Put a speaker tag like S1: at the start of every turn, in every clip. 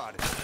S1: spotted.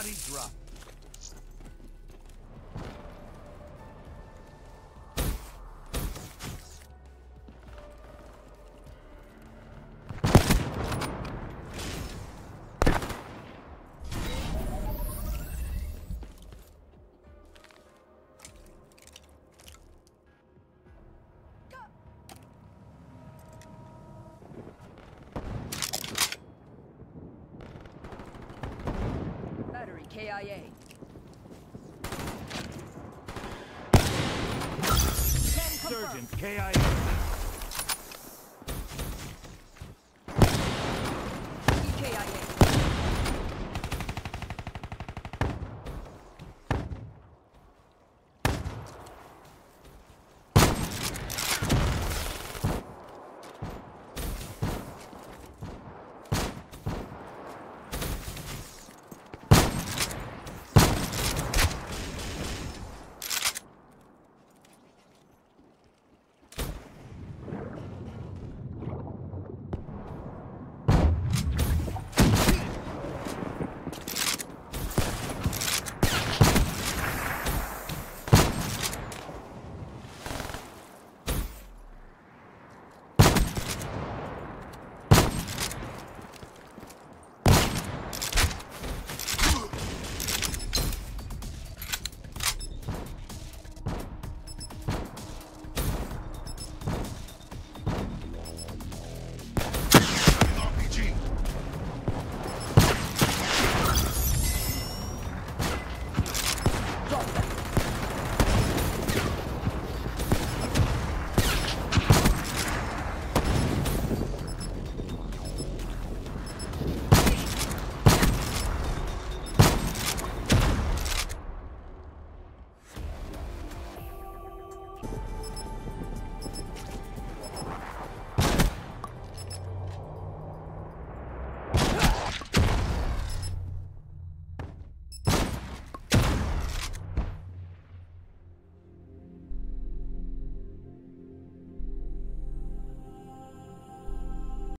S1: Body drop.
S2: KIA.
S1: Surgeon KIA.